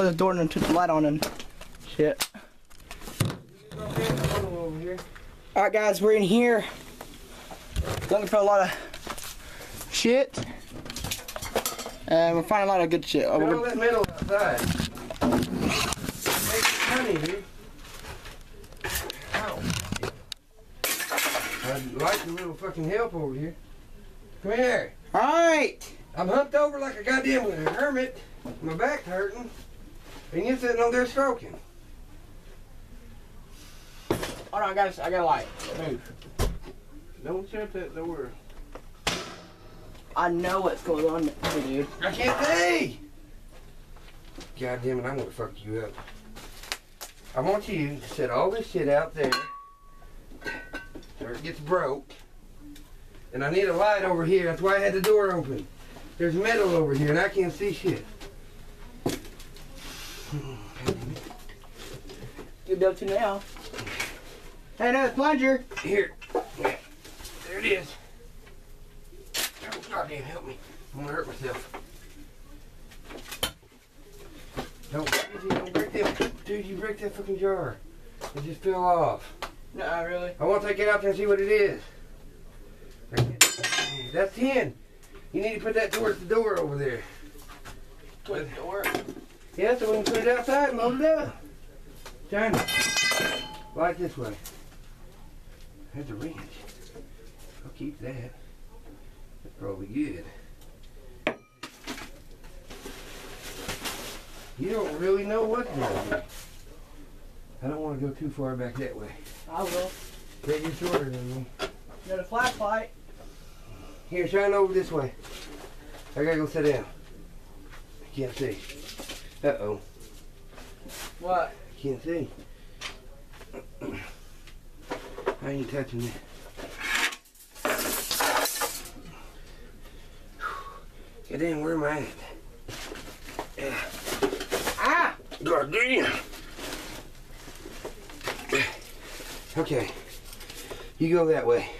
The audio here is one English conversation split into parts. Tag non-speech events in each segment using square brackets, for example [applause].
close the door and turn the light on and shit. Alright guys, we're in here. Looking for a lot of shit. And we're finding a lot of good shit. Oh, we're all that metal outside. Make money. Ow. I'd like a little fucking help over here. Come here. Alright! I'm humped over like a goddamn hermit. My back's hurting. And you're sitting on there stroking. Hold on, I got I got a light. Move. Don't shut that door. I know what's going on here, dude. I can't see! God damn it, I'm gonna fuck you up. I want you to set all this shit out there where it gets broke. And I need a light over here. That's why I had the door open. There's metal over here and I can't see shit. You'll to now. Hey, no, plunger. Here. There it is. Oh, goddamn, help me. I'm gonna hurt myself. Don't, don't break that. Dude, you break that fucking jar. It just fell off. No, really. I want to take it out there and see what it is. That's 10. You need to put that towards the door over there. Towards the door. Yeah, so we can put it outside and load it up. China. Like this way. There's a wrench. I'll keep that. That's probably good. You don't really know what's going on. I don't want to go too far back that way. I will. Take you shorter than me. Got a flashlight. Here, shine over this way. I gotta go sit down. I can't see. Uh oh. What? Can't see. I ain't touching it. God damn, where am I at? Ah! God damn! Okay. You go that way.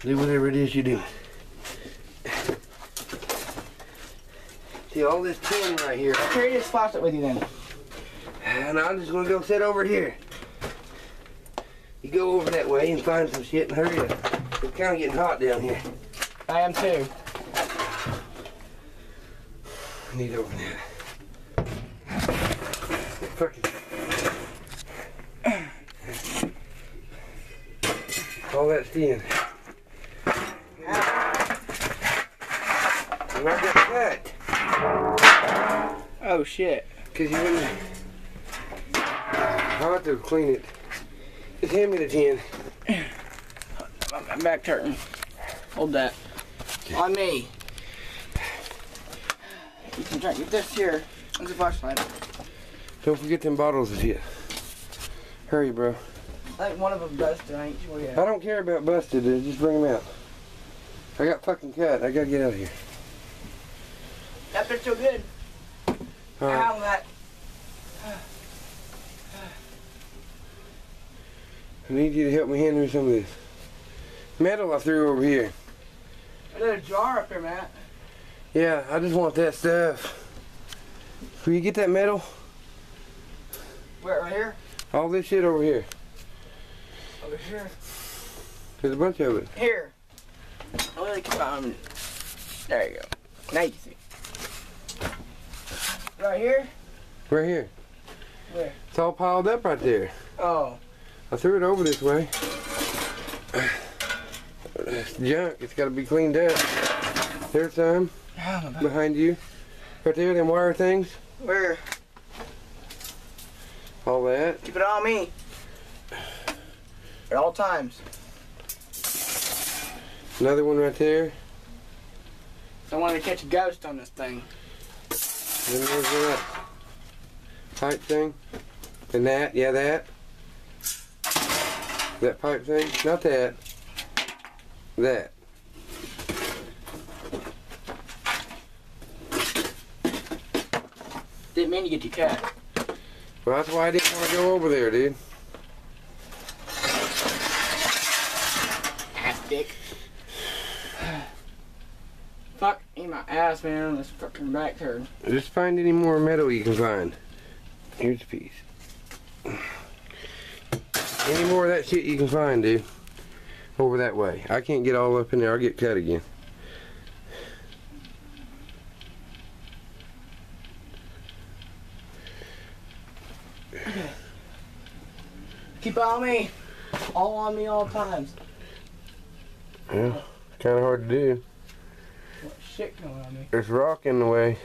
Do whatever it is you do. See all this tin right here. I Carry this flashlight with you then. And I'm just gonna go sit over here. You go over that way and find some shit and hurry up. It's kind of getting hot down here. I am too. I need to open that. Fucking. All that's tin. And I got cut. Oh shit. Cause you wouldn't. I'll have to clean it. Just hand me the tin. My, my back hurting. Hold that. On me. You can try get this here. There's a flashlight. Don't forget them bottles of shit. Hurry, bro. I think one of them busted. I ain't sure yet. I don't care about busted. dude. Just bring them out. I got fucking cut. I gotta get out of here. That bit's so good. All right. Ow, that. I need you to help me handle some of this. Metal I threw over here. There's a jar up there, Matt. Yeah, I just want that stuff. Will you get that metal? Where, right here? All this shit over here. Over here. There's a bunch of it. Here. On. There you go. Now you can see. Right here? Right here. Where? It's all piled up right there. Oh. I threw it over this way. It's junk. It's got to be cleaned up. There's some Oh, behind you. Right there, them wire things. Where? All that. Keep it on me. At all times. Another one right there. So I wanted to catch a ghost on this thing. Then there's that pipe thing. And that, yeah, that. That pipe thing. Not that. That. Didn't mean to get you cut. Well, that's why I didn't want to go over there, dude. Ass dick. Fuck, in my ass, man. This fucking back hurt. Just find any more metal you can find. Here's a piece. Any more of that shit you can find, dude. Over that way. I can't get all up in there. I'll get cut again. Okay. Keep it on me. All on me all times. Yeah, kind of hard to do. What shit going on me? There's rock in the way.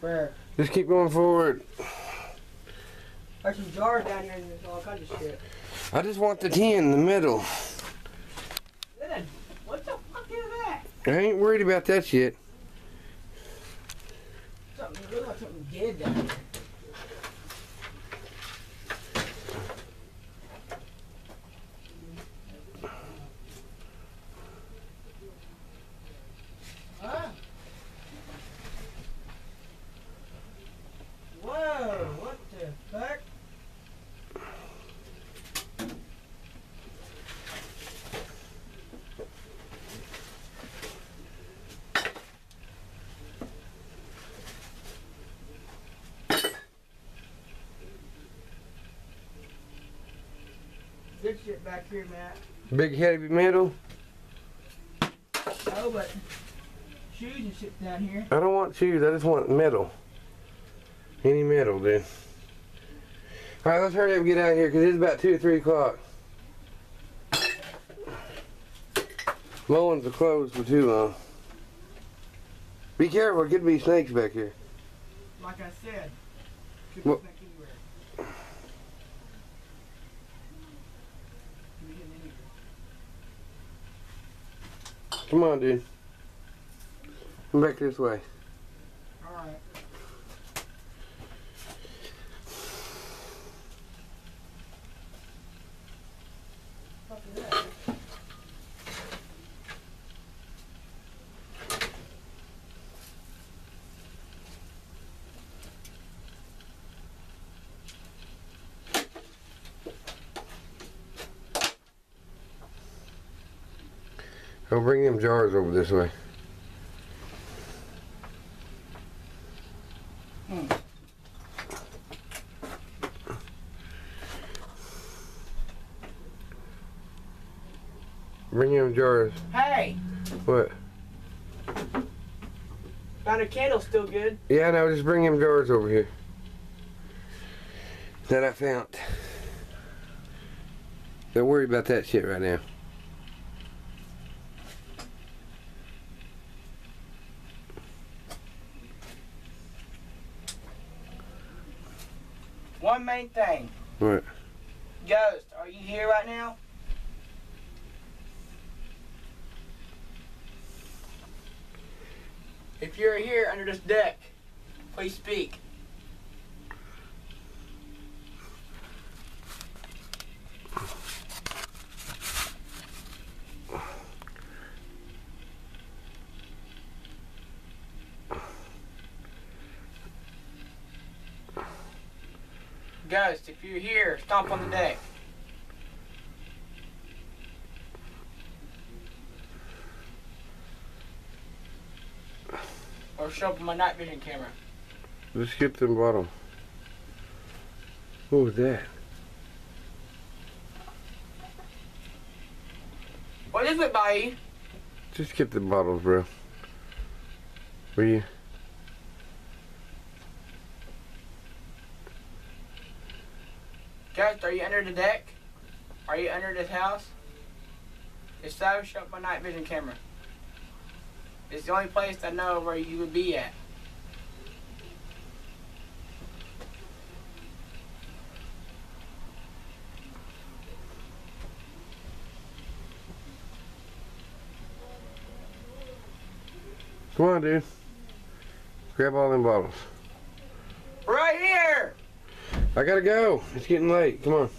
Where? Just keep going forward. There's some jars down here and there's all kinds of shit. I just want the tea in the middle. Then, what the fuck is that? I ain't worried about that shit. Something it looks like something dead down here. Huh? Whoa, what the fuck? Good shit back here, Matt. Big heavy metal. Oh, but shoes and shit down here. I don't want shoes. I just want metal. Any metal, dude. All right, let's hurry up and get out of here because it's about two or three o'clock. Mowings are closed for too long. Be careful, there could be snakes back here. Like I said, Well- be back anywhere. Could be hidden anywhere. Come on, dude. Come back this way. I'll bring them jars over this way. Bring them jars. Hey, What? found a candle still good. Yeah, no, just bring them jars over here. That I found. Don't worry about that shit right now. One main thing. What? Ghost, are you here right now? If you're here under this deck, please speak. Ghost, if you're here, stomp on the deck. Or show up on my night vision camera. Just get the bottom. What was that? What is it, buddy? Just get the bottles, bro. Will you? Are you under the deck? Are you under this house? Show up my night vision camera. It's the only place I know where you would be at. Come on, dude. Grab all them bottles. I gotta go. It's getting late. Come on.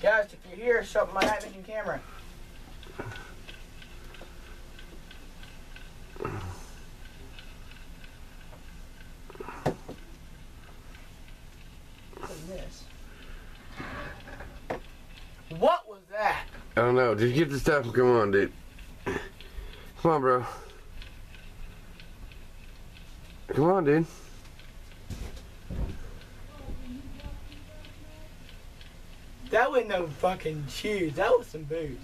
Guys, if you're here, show up my night vision camera. I don't know. Just get the stuff and come on, dude. Come on, bro. Come on, dude. That wasn't no fucking shoes. That was some boots.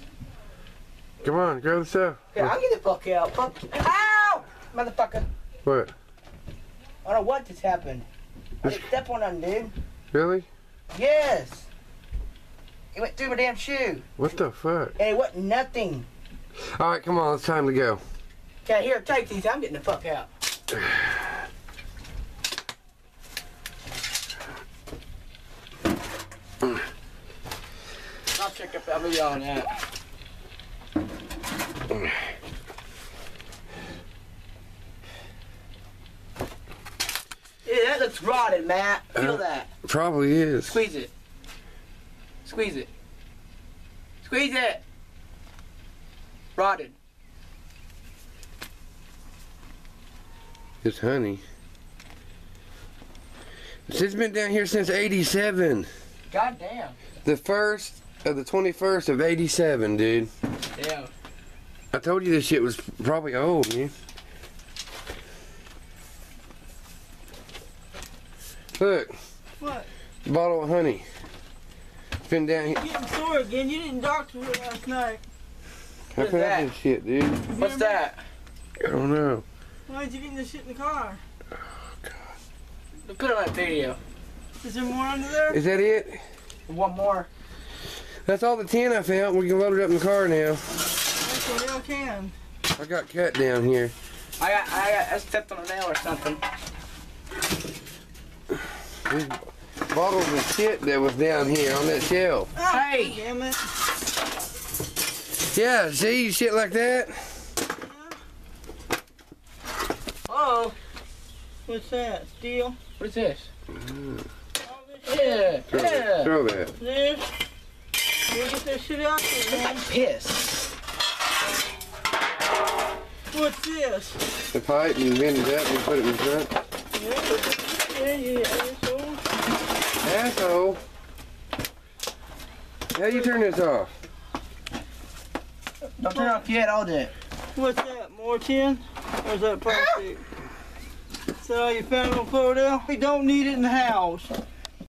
Come on, grab the stuff. Okay, I'll get the fuck out. Fuck. Ow! Motherfucker. What? I don't know what just happened. I step on nothing, dude. Really? Yes. It went through my damn shoe. What the fuck? And it wasn't nothing. All right, come on. It's time to go. Okay, here, take these. I'm getting the fuck out. [sighs] I'll check up that video on that. Yeah, that looks rotted, Matt. Feel Uh. that. Probably is. Squeeze it. Squeeze it. Squeeze it. Rotted. It's honey. It's been down here since 87. God damn. The first of the 21st of 87, dude. Damn. I told you this shit was probably old, man. Look, What? bottle of honey. It's been down here. Getting sore again. You didn't doctor it last night. How What can that? this shit, dude? What's that? I don't know. Why'd you get this shit in the car? Oh, God. Look, put it on that video. Is there more under there? Is that it? One more. That's all the tin I found. We can load it up in the car now. That's a real can. I got cut down here. I got, I got, I stepped on a nail or something. These bottles of shit that was down here on that shelf. Hey! Damn it. Yeah, see, shit like that. Oh, What's that? Steel? what is this? All this Yeah, shit. Throw, yeah. throw that. This. You get that shit out there, man. piss. What's this? The pipe and bend it up and put it in front. Yeah, yeah, yeah. Asshole. How you turn this off? Don't turn off yet, I'll do it. What's that? More tin? Or is that plastic? So you found it on Florida? We don't need it in the house.